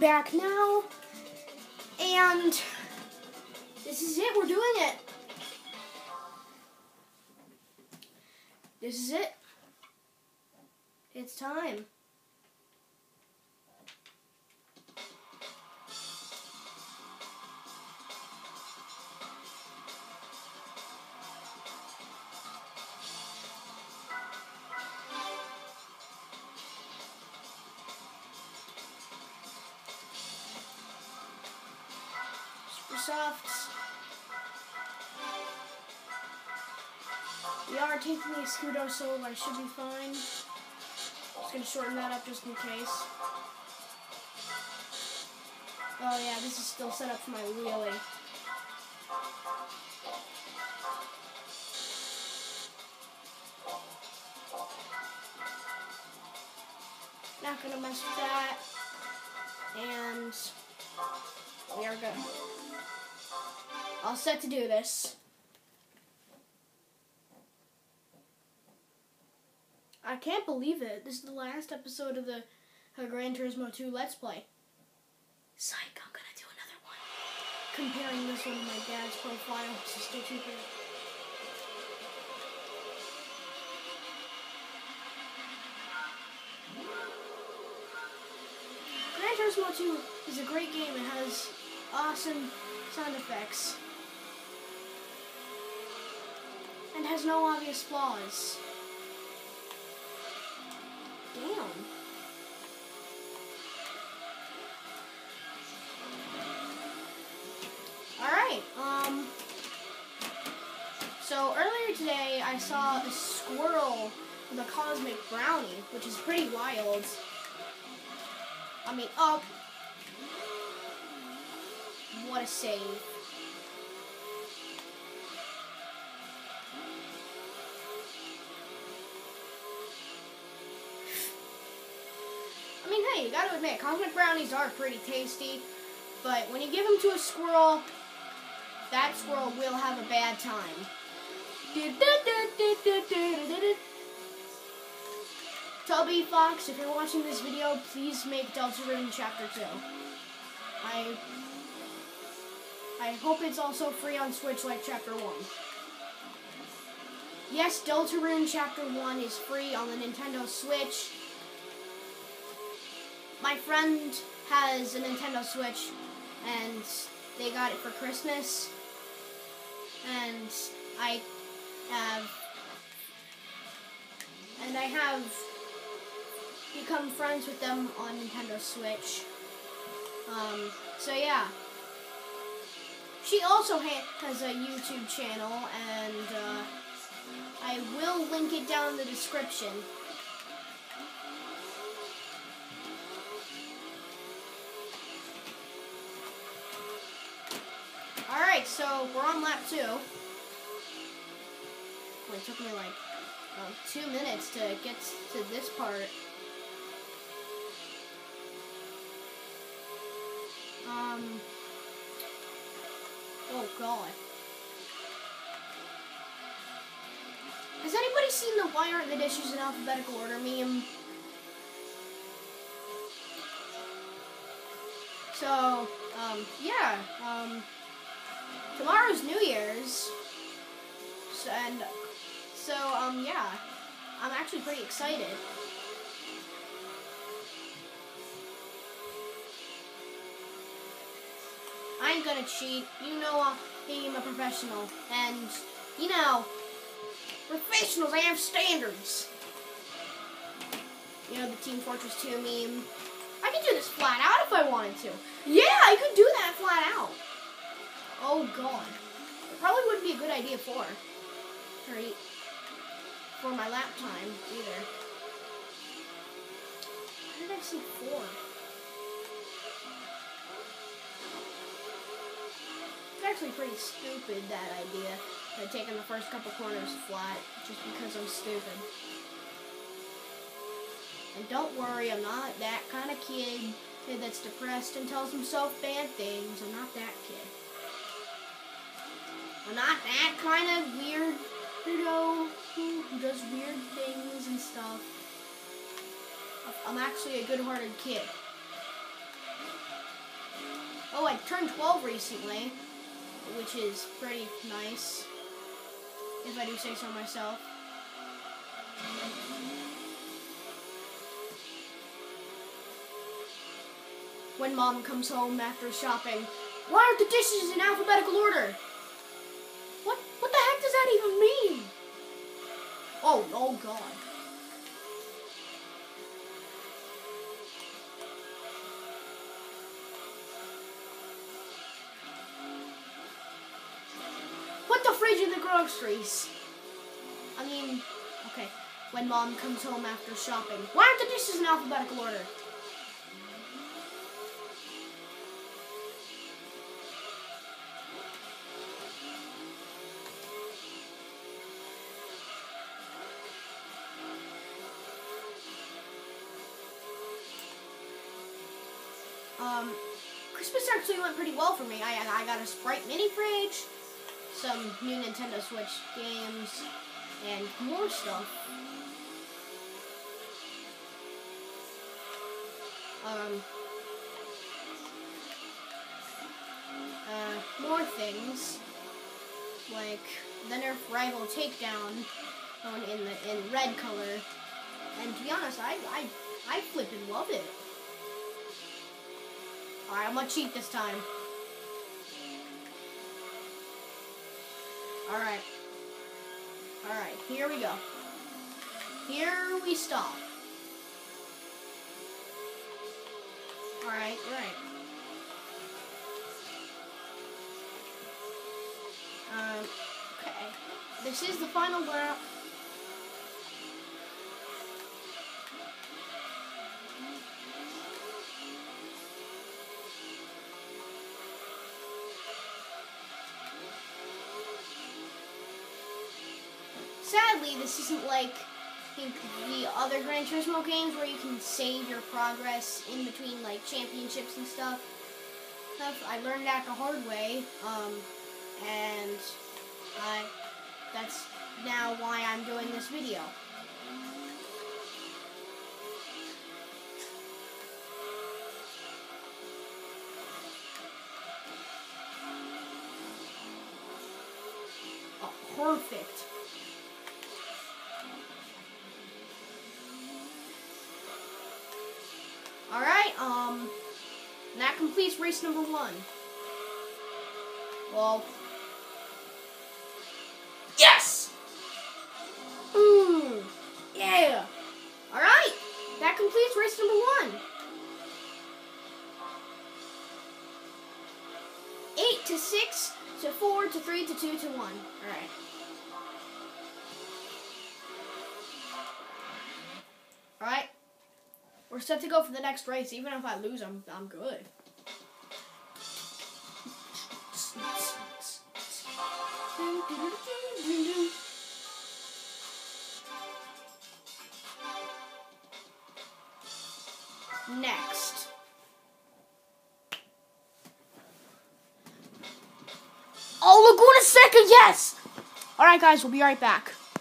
Back now. And this is it. We're doing it. This is it. It's time. Supersofts. We are taking the Escudo, so I should be fine. Just gonna shorten that up just in case. Oh yeah, this is still set up for my wheelie. Not gonna mess with that. And we are good. All set to do this. I can't believe it. This is the last episode of the uh, Gran Turismo 2 Let's Play. Psych, I'm gonna do another one. Comparing this one to my dad's profile. This is still good. Gran Turismo 2 is a great game. It has awesome sound effects. And has no obvious flaws. Damn. Alright, um. So earlier today I saw a squirrel with a cosmic brownie, which is pretty wild. I mean, up. What a save. I mean, hey, you gotta admit, cosmic brownies are pretty tasty, but when you give them to a squirrel, that squirrel will have a bad time. Toby Fox, if you're watching this video, please make Delta Deltarune Chapter 2. I I hope it's also free on Switch like Chapter 1. Yes, Deltarune Chapter 1 is free on the Nintendo Switch. My friend has a Nintendo Switch and they got it for Christmas. And I have and I have become friends with them on Nintendo Switch. Um, so yeah. She also has a YouTube channel, and uh, I will link it down in the description. Alright, so we're on lap two. Well, it took me like uh, two minutes to get to this part. Um. Oh god. Has anybody seen the why aren't the dishes in alphabetical order meme? So, um, yeah, um, tomorrow's New Year's, so, and so, um, yeah, I'm actually pretty excited. I ain't gonna cheat. You know I'm a professional. And, you know, professionals, have standards. You know, the Team Fortress 2 meme. I could do this flat out if I wanted to. Yeah, I could do that flat out. Oh, God. It probably wouldn't be a good idea for, for, for my lap time, either. Why did I see four? Actually pretty stupid, that idea. Of taking the first couple corners flat, just because I'm stupid. And don't worry, I'm not that kind of kid kid that's depressed and tells himself bad things. I'm not that kid. I'm not that kind of weird weirdo who does weird things and stuff. I'm actually a good-hearted kid. Oh, I turned 12 recently, which is pretty nice, if I do say so myself. When mom comes home after shopping, why aren't the dishes in alphabetical order? What what the heck does that even mean? Oh, oh god. Groceries. I mean, okay. When mom comes home after shopping, why aren't the dishes in alphabetical order? Um, Christmas actually went pretty well for me. I, I got a Sprite mini fridge, some new Nintendo Switch games, and more stuff. Um, uh, more things like the Nerf rival takedown on in the in red color. And to be honest, I I I flippin' love it. Alright, I'm gonna cheat this time. Alright. Alright, here we go. Here we stop. Alright, right. Um, okay. This is the final lap. Sadly, this isn't like I think the other Gran Turismo games where you can save your progress in between like championships and stuff. I learned that the hard way, um, and I that's now why I'm doing this video. Oh, perfect. Race number one. Well, yes! Mmm, yeah. Alright, that completes race number one. Eight to six to four to three to two to one. Alright. Alright. We're set to go for the next race. Even if I lose, I'm I'm good. Next. Oh, Laguna Seca, yes! Alright, guys, we'll be right back.